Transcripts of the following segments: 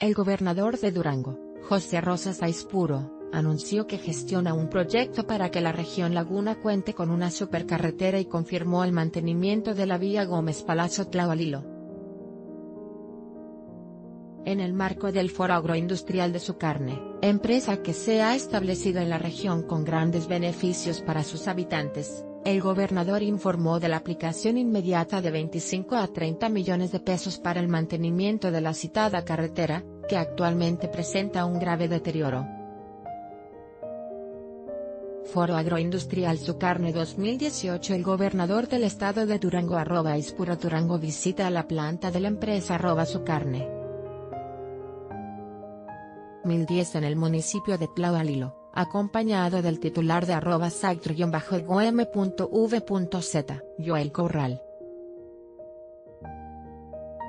El gobernador de Durango, José Rosas Aispuro, anunció que gestiona un proyecto para que la región Laguna cuente con una supercarretera y confirmó el mantenimiento de la vía Gómez Palacio Tlahualilo. En el marco del Foro Agroindustrial de su carne, empresa que se ha establecido en la región con grandes beneficios para sus habitantes, el gobernador informó de la aplicación inmediata de 25 a 30 millones de pesos para el mantenimiento de la citada carretera, que actualmente presenta un grave deterioro. Foro Agroindustrial Su Carne 2018 El gobernador del estado de Durango arroba Ispuro Durango visita a la planta de la empresa arroba Su Carne. 2010 en el municipio de Tlahualilo, acompañado del titular de arroba m.v.z, Joel Corral.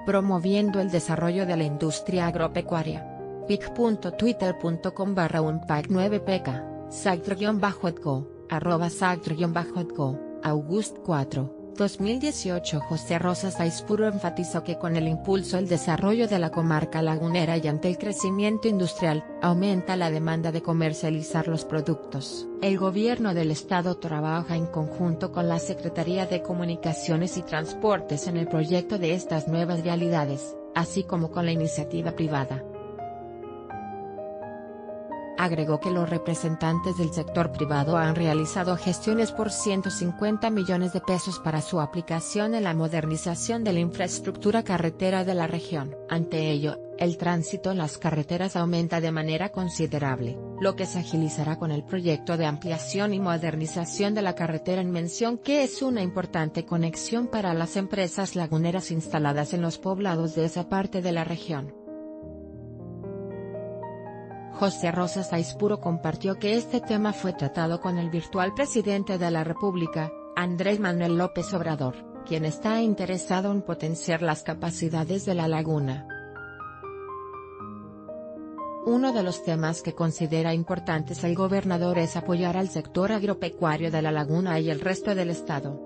Promoviendo el desarrollo de la industria agropecuaria. pic.twitter.com barra 9pk. Sagtr-edgo, arroba Sagtr-edgo, August 4, 2018 José Rosas Aispuro enfatizó que con el impulso al desarrollo de la comarca lagunera y ante el crecimiento industrial, aumenta la demanda de comercializar los productos. El gobierno del estado trabaja en conjunto con la Secretaría de Comunicaciones y Transportes en el proyecto de estas nuevas realidades, así como con la iniciativa privada. Agregó que los representantes del sector privado han realizado gestiones por 150 millones de pesos para su aplicación en la modernización de la infraestructura carretera de la región. Ante ello, el tránsito en las carreteras aumenta de manera considerable, lo que se agilizará con el proyecto de ampliación y modernización de la carretera en mención que es una importante conexión para las empresas laguneras instaladas en los poblados de esa parte de la región. José Rosas Aispuro compartió que este tema fue tratado con el virtual presidente de la República, Andrés Manuel López Obrador, quien está interesado en potenciar las capacidades de la laguna. Uno de los temas que considera importantes el gobernador es apoyar al sector agropecuario de la laguna y el resto del estado.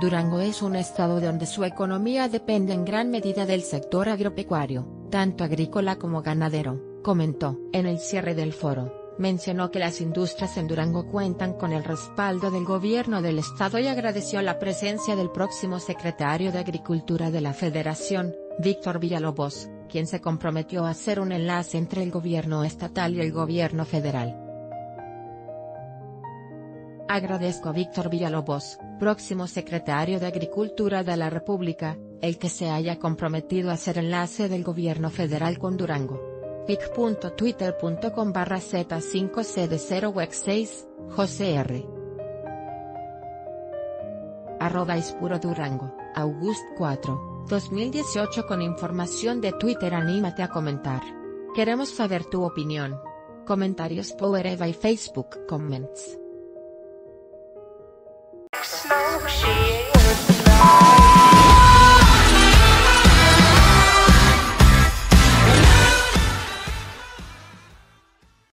Durango es un estado donde su economía depende en gran medida del sector agropecuario, tanto agrícola como ganadero, comentó. En el cierre del foro, mencionó que las industrias en Durango cuentan con el respaldo del gobierno del estado y agradeció la presencia del próximo secretario de Agricultura de la Federación, Víctor Villalobos, quien se comprometió a hacer un enlace entre el gobierno estatal y el gobierno federal. Agradezco a Víctor Villalobos, próximo secretario de Agricultura de la República, el que se haya comprometido a ser enlace del gobierno federal con Durango. pic.twitter.com barra Z5CD0WEX6, José R. Arroba Ispuro Durango, August 4, 2018 con información de Twitter anímate a comentar. Queremos saber tu opinión. Comentarios por Eva y Facebook Comments.